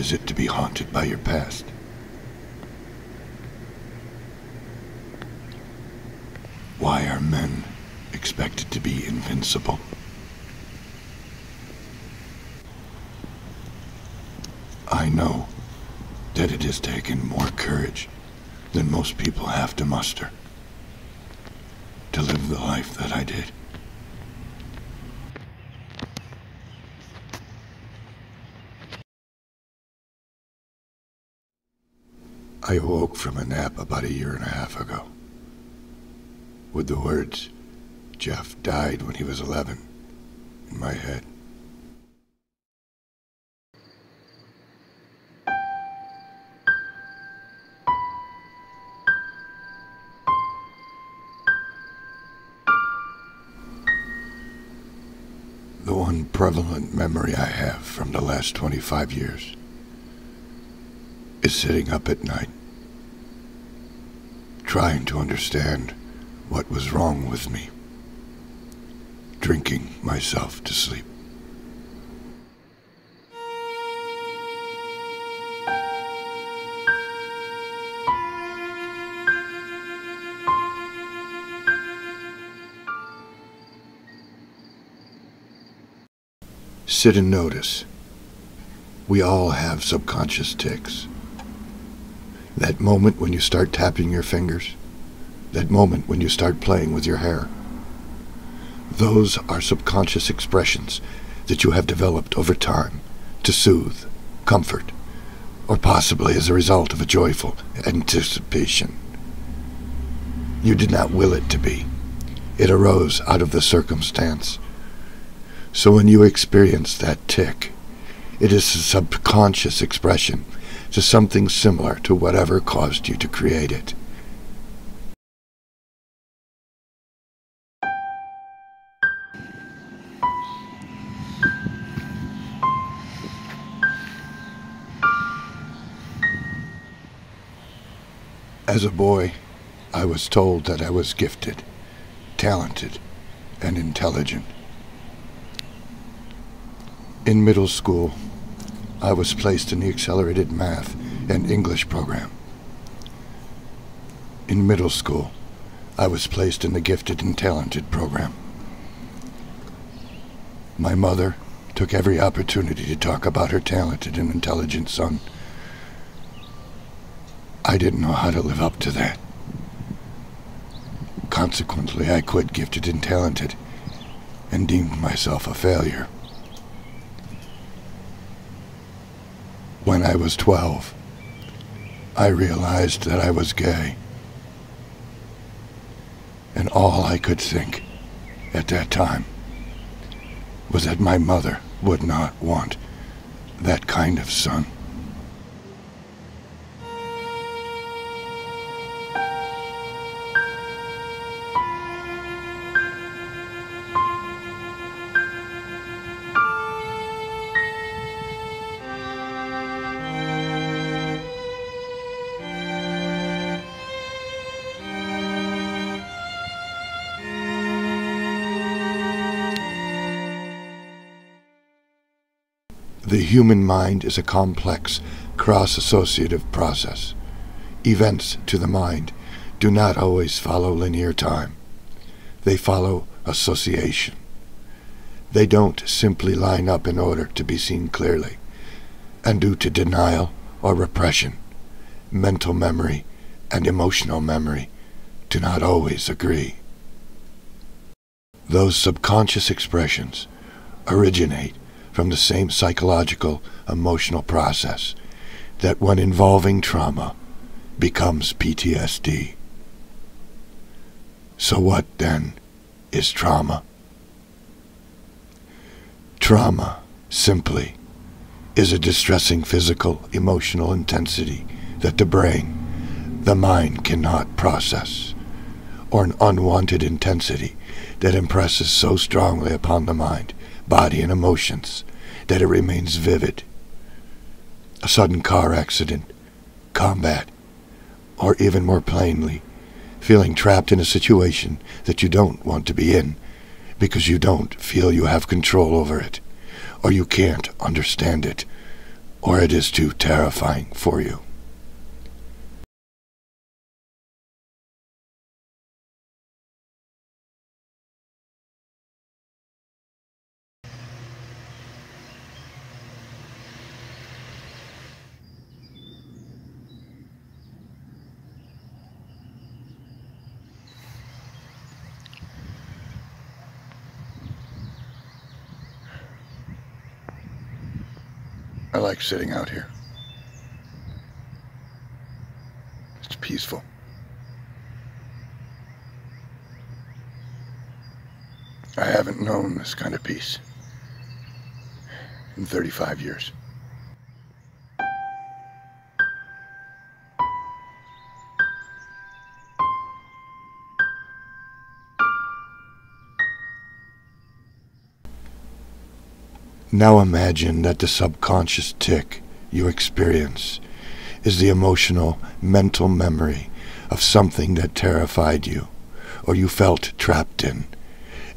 Is it to be haunted by your past? Why are men expected to be invincible? I know that it has taken more courage than most people have to muster to live the life that I did. I awoke from a nap about a year and a half ago with the words, Jeff died when he was 11, in my head. The one prevalent memory I have from the last 25 years is sitting up at night, trying to understand what was wrong with me, drinking myself to sleep. Sit and notice. We all have subconscious tics. That moment when you start tapping your fingers, that moment when you start playing with your hair. Those are subconscious expressions that you have developed over time to soothe, comfort, or possibly as a result of a joyful anticipation. You did not will it to be. It arose out of the circumstance. So when you experience that tic, it is a subconscious expression to something similar to whatever caused you to create it. As a boy, I was told that I was gifted, talented, and intelligent. In middle school, I was placed in the accelerated math and English program. In middle school, I was placed in the gifted and talented program. My mother took every opportunity to talk about her talented and intelligent son I didn't know how to live up to that. Consequently, I quit gifted and talented and deemed myself a failure. When I was 12, I realized that I was gay. And all I could think at that time was that my mother would not want that kind of son. The human mind is a complex, cross-associative process. Events to the mind do not always follow linear time. They follow association. They don't simply line up in order to be seen clearly. And due to denial or repression, mental memory and emotional memory do not always agree. Those subconscious expressions originate from the same psychological, emotional process that when involving trauma becomes PTSD. So what then is trauma? Trauma, simply, is a distressing physical, emotional intensity that the brain, the mind cannot process, or an unwanted intensity that impresses so strongly upon the mind body and emotions that it remains vivid. A sudden car accident, combat, or even more plainly, feeling trapped in a situation that you don't want to be in because you don't feel you have control over it, or you can't understand it, or it is too terrifying for you. I like sitting out here. It's peaceful. I haven't known this kind of peace in 35 years. Now imagine that the subconscious tic you experience is the emotional, mental memory of something that terrified you or you felt trapped in,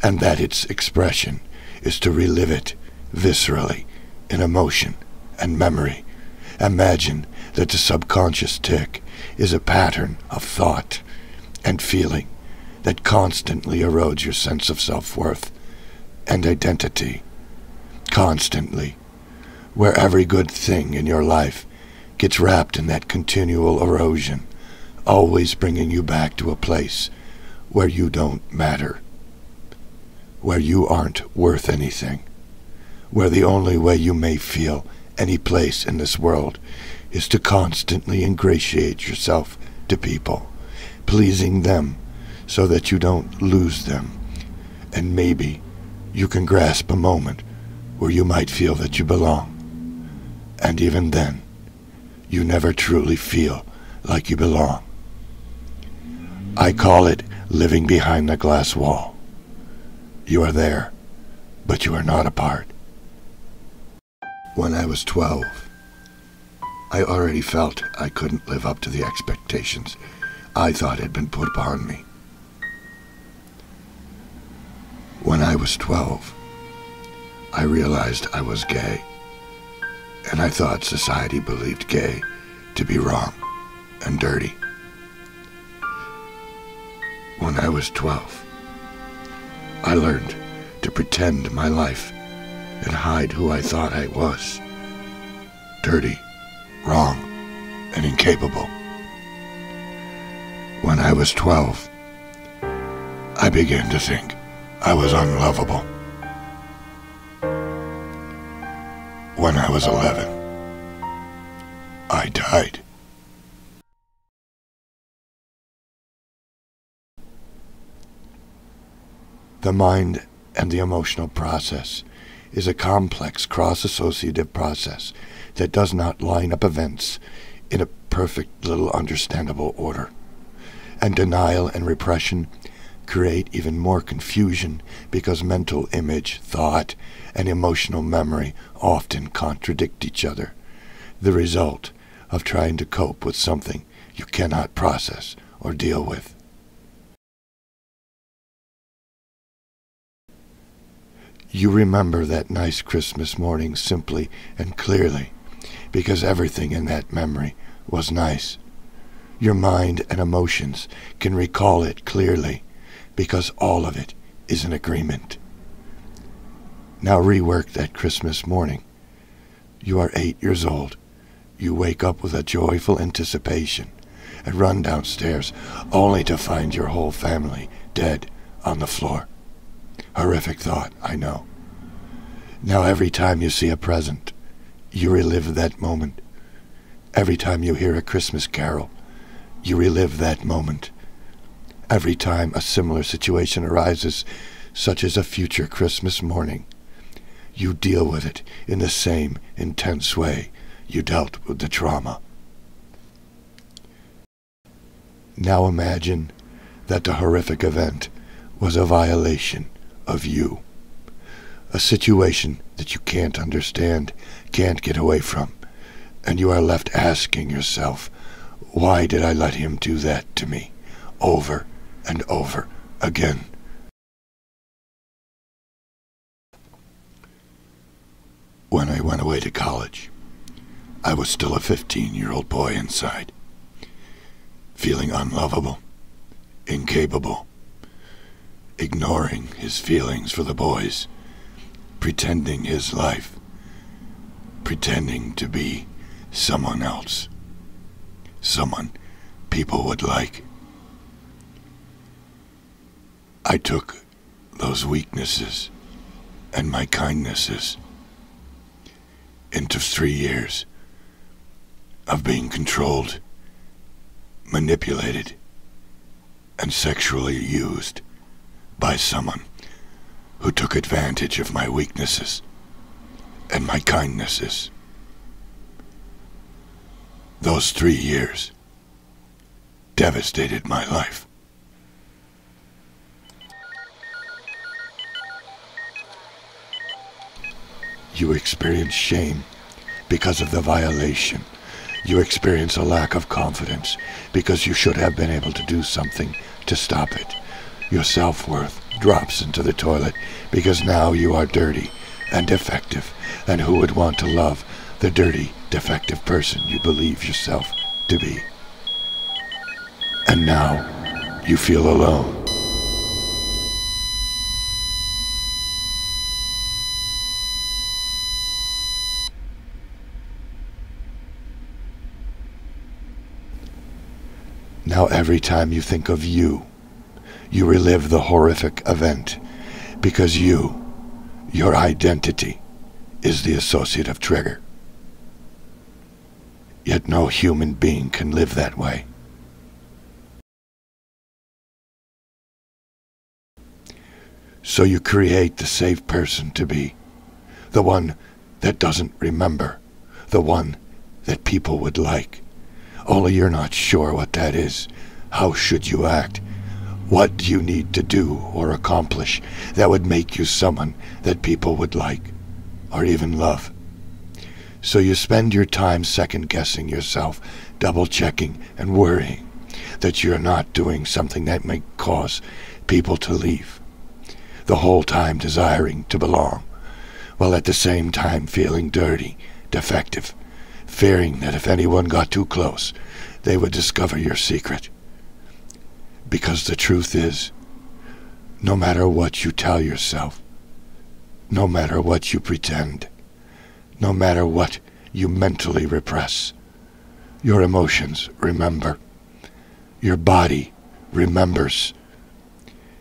and that its expression is to relive it viscerally in emotion and memory. Imagine that the subconscious tic is a pattern of thought and feeling that constantly erodes your sense of self-worth and identity constantly, where every good thing in your life gets wrapped in that continual erosion, always bringing you back to a place where you don't matter, where you aren't worth anything, where the only way you may feel any place in this world is to constantly ingratiate yourself to people, pleasing them so that you don't lose them, and maybe you can grasp a moment where you might feel that you belong. And even then, you never truly feel like you belong. I call it living behind the glass wall. You are there, but you are not a part. When I was 12, I already felt I couldn't live up to the expectations I thought had been put upon me. When I was 12, I realized I was gay, and I thought society believed gay to be wrong and dirty. When I was 12, I learned to pretend my life and hide who I thought I was. Dirty, wrong, and incapable. When I was 12, I began to think I was unlovable. Was 11. I died. The mind and the emotional process is a complex cross-associative process that does not line up events in a perfect little understandable order. And denial and repression create even more confusion because mental image, thought, and emotional memory often contradict each other. The result of trying to cope with something you cannot process or deal with. You remember that nice Christmas morning simply and clearly because everything in that memory was nice. Your mind and emotions can recall it clearly because all of it is an agreement. Now rework that Christmas morning. You are eight years old. You wake up with a joyful anticipation and run downstairs only to find your whole family dead on the floor. Horrific thought, I know. Now every time you see a present, you relive that moment. Every time you hear a Christmas carol, you relive that moment every time a similar situation arises, such as a future Christmas morning. You deal with it in the same intense way you dealt with the trauma. Now imagine that the horrific event was a violation of you. A situation that you can't understand, can't get away from, and you are left asking yourself, why did I let him do that to me? Over and over again. When I went away to college, I was still a 15 year old boy inside, feeling unlovable, incapable, ignoring his feelings for the boys, pretending his life, pretending to be someone else, someone people would like. I took those weaknesses and my kindnesses into three years of being controlled, manipulated, and sexually used by someone who took advantage of my weaknesses and my kindnesses. Those three years devastated my life. You experience shame because of the violation. You experience a lack of confidence because you should have been able to do something to stop it. Your self-worth drops into the toilet because now you are dirty and defective. And who would want to love the dirty, defective person you believe yourself to be? And now you feel alone. Now every time you think of you, you relive the horrific event because you, your identity, is the associative trigger. Yet no human being can live that way. So you create the safe person to be, the one that doesn't remember, the one that people would like. Only you're not sure what that is. How should you act? What do you need to do or accomplish that would make you someone that people would like or even love? So you spend your time second guessing yourself, double checking and worrying that you're not doing something that might cause people to leave. The whole time desiring to belong, while at the same time feeling dirty, defective, fearing that if anyone got too close, they would discover your secret. Because the truth is, no matter what you tell yourself, no matter what you pretend, no matter what you mentally repress, your emotions remember. Your body remembers.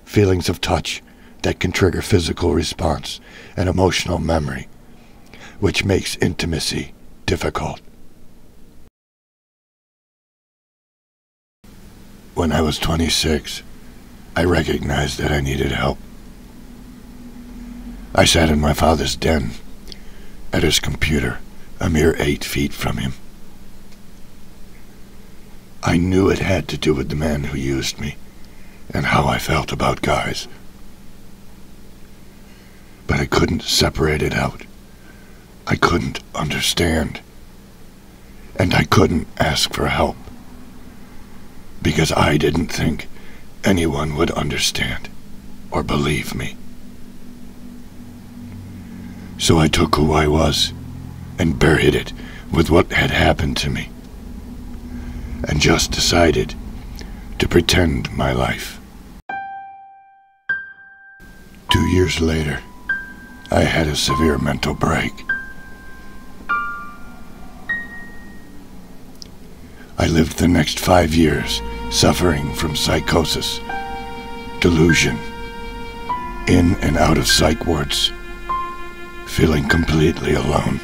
Feelings of touch that can trigger physical response and emotional memory, which makes intimacy difficult. When I was 26, I recognized that I needed help. I sat in my father's den, at his computer, a mere eight feet from him. I knew it had to do with the man who used me, and how I felt about guys. But I couldn't separate it out. I couldn't understand. And I couldn't ask for help. Because I didn't think anyone would understand or believe me. So I took who I was and buried it with what had happened to me. And just decided to pretend my life. Two years later, I had a severe mental break. I lived the next five years suffering from psychosis, delusion, in and out of psych wards, feeling completely alone.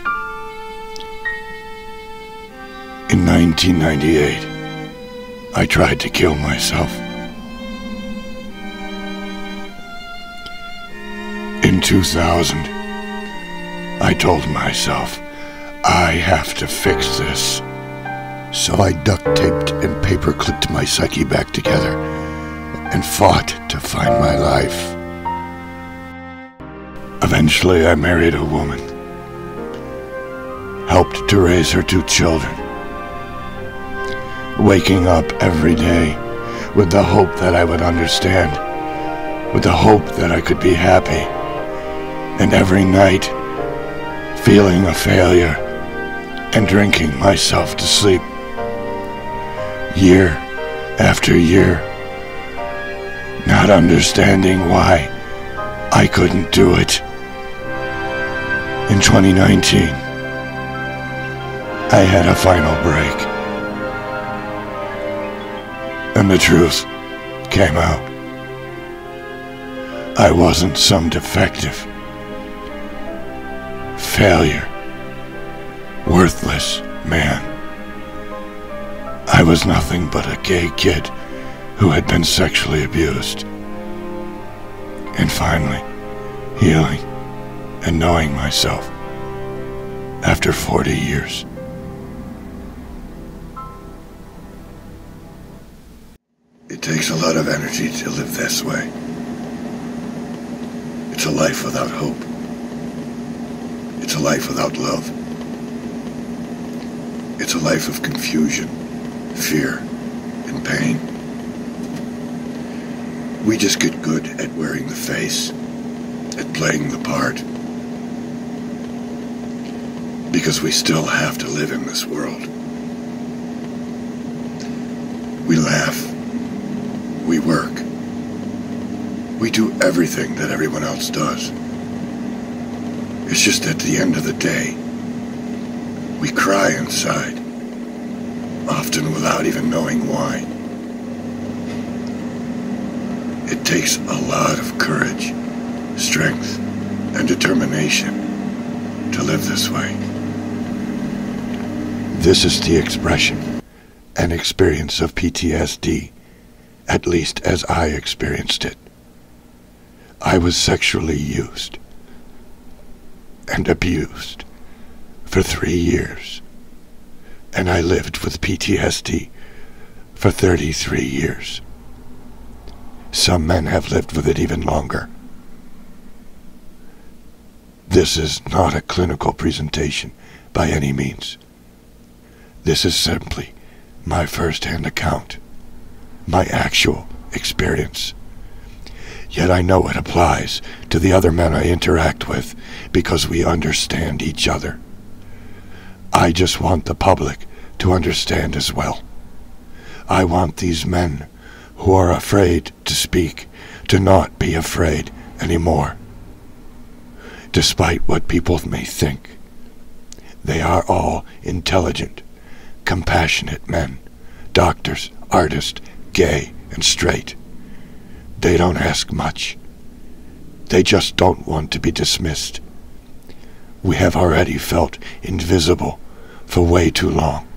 In 1998, I tried to kill myself. In 2000, I told myself, I have to fix this. So I duct taped and paper clipped my psyche back together and fought to find my life. Eventually, I married a woman, helped to raise her two children, waking up every day with the hope that I would understand, with the hope that I could be happy and every night feeling a failure and drinking myself to sleep. Year after year, not understanding why I couldn't do it. In 2019, I had a final break. And the truth came out. I wasn't some defective, failure, worthless man. I was nothing but a gay kid who had been sexually abused. And finally, healing and knowing myself after 40 years. It takes a lot of energy to live this way. It's a life without hope. It's a life without love. It's a life of confusion, fear, and pain. We just get good at wearing the face, at playing the part. Because we still have to live in this world. We laugh. We work. We do everything that everyone else does. It's just at the end of the day, we cry inside, often without even knowing why. It takes a lot of courage, strength, and determination to live this way. This is the expression and experience of PTSD, at least as I experienced it. I was sexually used and abused for three years, and I lived with PTSD for 33 years. Some men have lived with it even longer. This is not a clinical presentation by any means. This is simply my first-hand account, my actual experience. Yet I know it applies to the other men I interact with because we understand each other. I just want the public to understand as well. I want these men who are afraid to speak to not be afraid anymore. Despite what people may think, they are all intelligent, compassionate men, doctors, artists, gay, and straight. They don't ask much. They just don't want to be dismissed. We have already felt invisible for way too long.